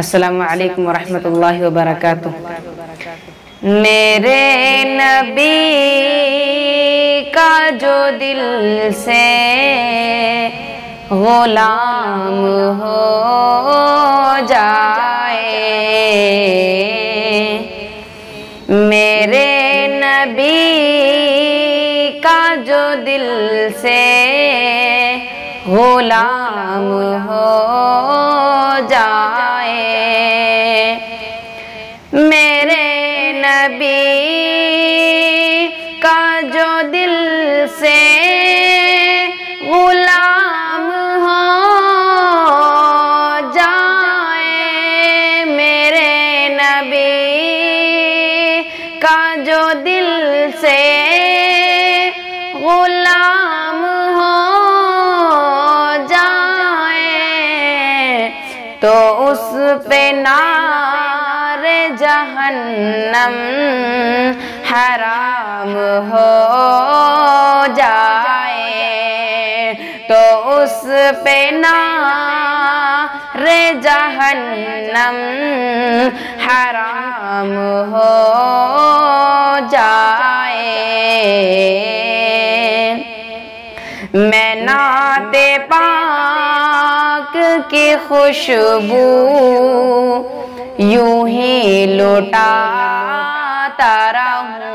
अस्सलाम वालेकुम वरहमतुल्लाहि वबरकातुह मेरे नबी का जो दिल से गुलाम हो जाए, मेरे नबी का जो दिल से गुलाम हो नबी का जो दिल से गुलाम हो जाए मेरे नबी का जो दिल से गुलाम हो जाए तो उस पे नार जहन्नम, हराम हो जाए। तो उस पे नार जहन्नम, हराम हो जाए। मैं नाते पाक की खुशबू यूँ ही लुटाता रहूँ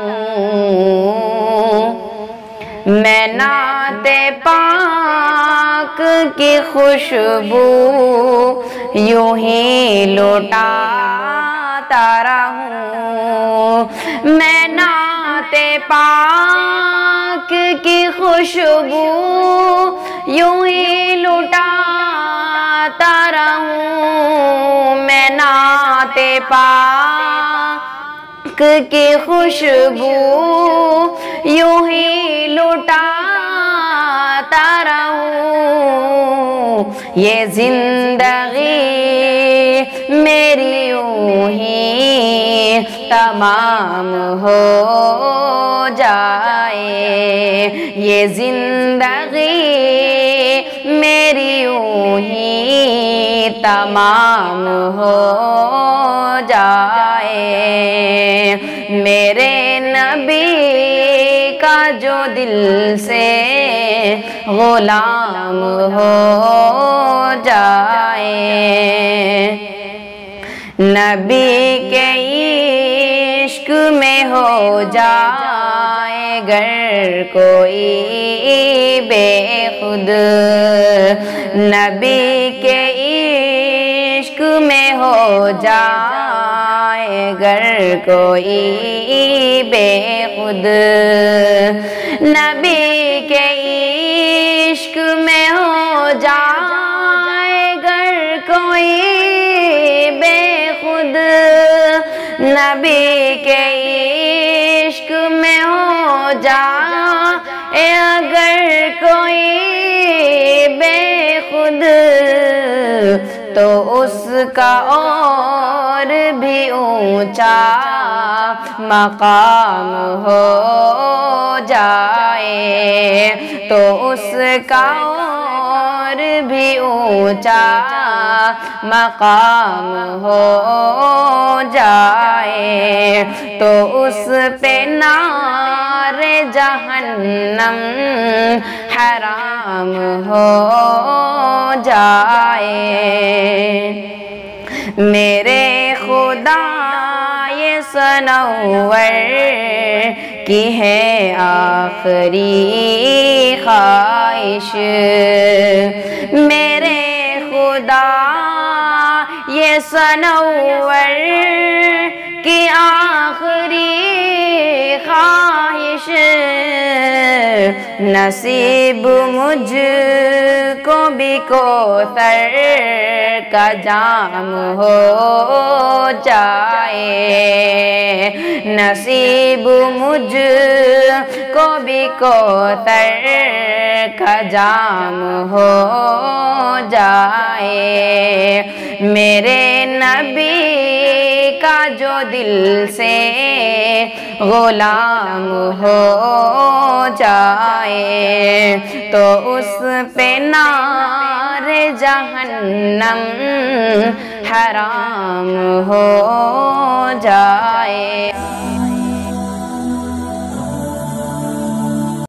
मैं नाते पाक की खुशबू यूँ ही लुटाता रहूँ मैं नाते पाक की खुशबू यूँ ही लुटाता रहूँ मैं नाते पाक की खुशबू यूँ ही लुटाता रहूँ ये ज़िंदगी मेरी यूँ ही तमाम हो जाए। ये ज़िंदगी मेरी यूँ ही तमाम हो मेरे नबी का जो दिल से गुलाम हो जाए। नबी के इश्क में हो जाए घर कोई बेखुद। नबी के इश्क में हो जाए घर कोई बेखुद। नबी के इश्क में हो जाए घर कोई बेखुद। नबी के इश्क में हो जाए अगर कोई बेखुद। तो उसका और भी ऊँचा मकाम हो जाए तो उसका और भी ऊँचा मकाम हो जाए तो उस पे नार जहन्नम हराम हो जाए। मेरे खुदा ये सनवर की है आखरी ख्वाहिश। मेरे खुदा ये सनवर कि आखिरी नसीब मुझ को भी कोतर का जाम हो जाए। नसीब मुझ को भी कोतर का जाम हो जाए। मेरे नबी का जो दिल से गुलाम हो जाए तो उस पे नार जहन्नम हराम हो जाए।